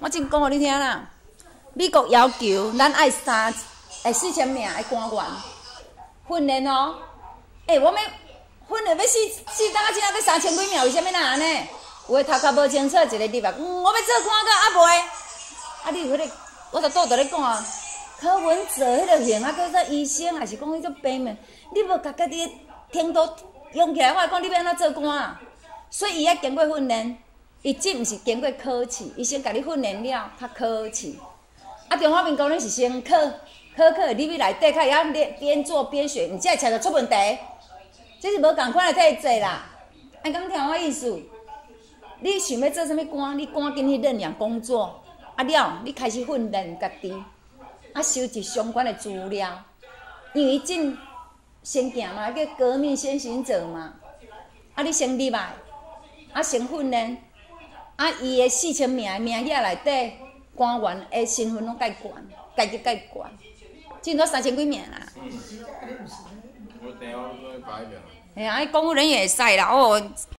我真讲互你听啦。美国要求咱爱三诶四千名诶官员训练哦。诶，我们训练要四四当啊，今仔要三千几名，为虾米那安尼？有诶头壳无清楚，一个入来，嗯，我要做官个啊袂。啊，你有迄个，我著倒倒咧讲啊。柯文哲迄个型啊，叫做医生，还是讲迄种病面，你无甲家己天都用起来，我讲你要安怎做官啊？所以伊要经过训练，伊即毋是经过考试，伊先甲你训练了，较考试。啊，中华民国恁是先考，考考，你要内底较会晓边边做边学，毋才会找着出问题。这是无共款的体制啦。哎，敢听我意思？你想要做啥物官？你赶紧去认领工作，啊了，你开始训练家己。啊，收集相关的资料，因为进先行嘛，叫革命先行者嘛。啊，你先入来，啊，先训练，啊，伊的四千名名额内底，官员的身份拢介悬，家己介悬，真多三千几名啦。我电话都会改表。哎呀，公务人员会使啦，哦。